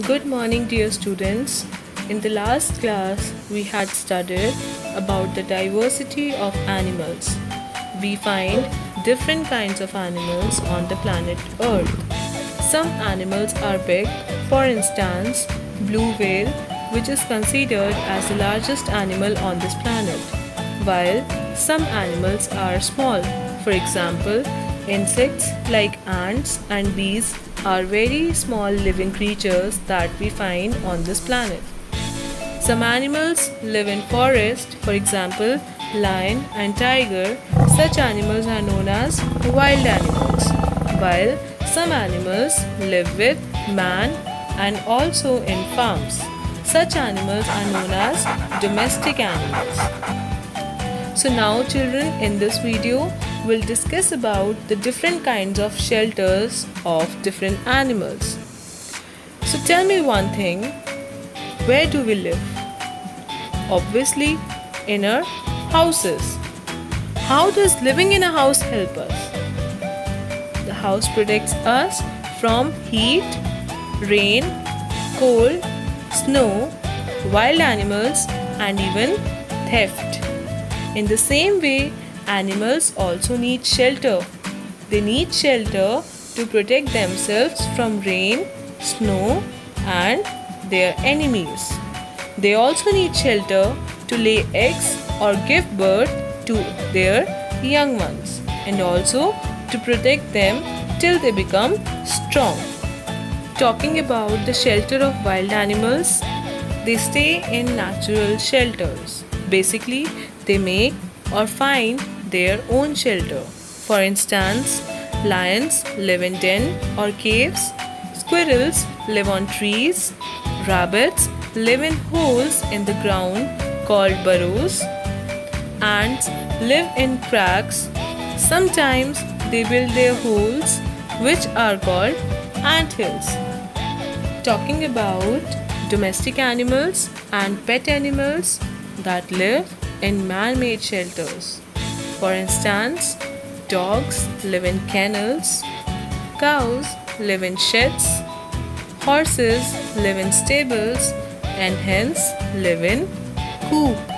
Good morning, dear students. In the last class, we had studied about the diversity of animals. We find different kinds of animals on the planet Earth. Some animals are big, for instance, blue whale, which is considered as the largest animal on this planet, while some animals are small. For example, insects like ants and bees are very small living creatures that we find on this planet. Some animals live in forest, for example, lion and tiger. Such animals are known as wild animals, while some animals live with man and also in farms. Such animals are known as domestic animals. So now children in this video we'll discuss about the different kinds of shelters of different animals. So tell me one thing, where do we live? Obviously in our houses. How does living in a house help us? The house protects us from heat, rain, cold, snow, wild animals and even theft. In the same way, Animals also need shelter. They need shelter to protect themselves from rain, snow, and their enemies. They also need shelter to lay eggs or give birth to their young ones and also to protect them till they become strong. Talking about the shelter of wild animals, they stay in natural shelters. Basically, they make or find their own shelter. For instance, lions live in den or caves, squirrels live on trees, rabbits live in holes in the ground called burrows, ants live in cracks. Sometimes they build their holes which are called ant hills. Talking about domestic animals and pet animals that live in man-made shelters. For instance, dogs live in kennels, cows live in sheds, horses live in stables, and hens live in coops.